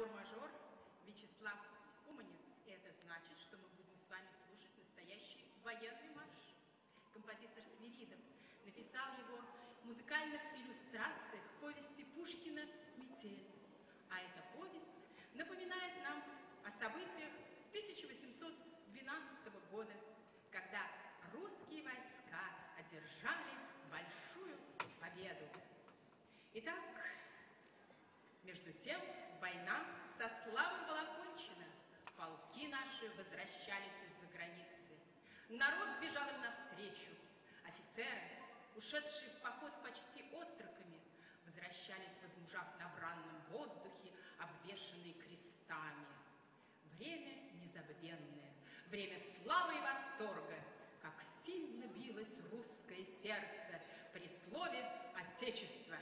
Тамбур-мажор Вячеслав Уманец. И это значит, что мы будем с вами слушать настоящий военный марш. Композитор Свиридов написал его в музыкальных иллюстрациях повести Пушкина «Метель». А эта повесть напоминает нам о событиях 1812 года, когда русские войска одержали большую победу. Итак, между тем война со славой была кончена. Полки наши возвращались из-за границы. Народ бежал им навстречу. Офицеры, ушедшие в поход почти отроками, возвращались, возмужав на бранном воздухе, обвешанные крестами. Время незабвенное, время славы и восторга, как сильно билось русское сердце при слове «Отечество».